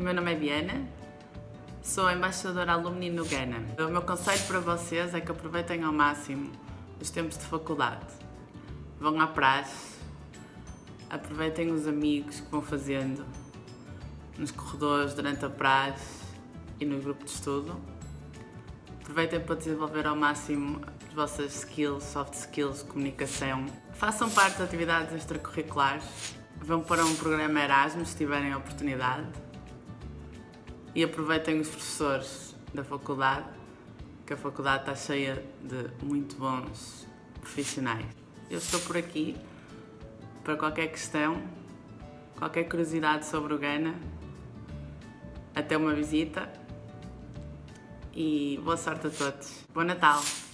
Meu nome é Diana, sou embaixadora alumni no Ghana. O meu conselho para vocês é que aproveitem ao máximo os tempos de faculdade. Vão à praxe, aproveitem os amigos que vão fazendo nos corredores durante a praxe e no grupo de estudo. Aproveitem para desenvolver ao máximo as vossas skills, soft skills, comunicação. Façam parte de atividades extracurriculares. Vão para um programa Erasmus se tiverem a oportunidade e aproveitem os professores da faculdade, que a faculdade está cheia de muito bons profissionais. Eu estou por aqui para qualquer questão, qualquer curiosidade sobre o Ghana, até uma visita e boa sorte a todos. Bom Natal!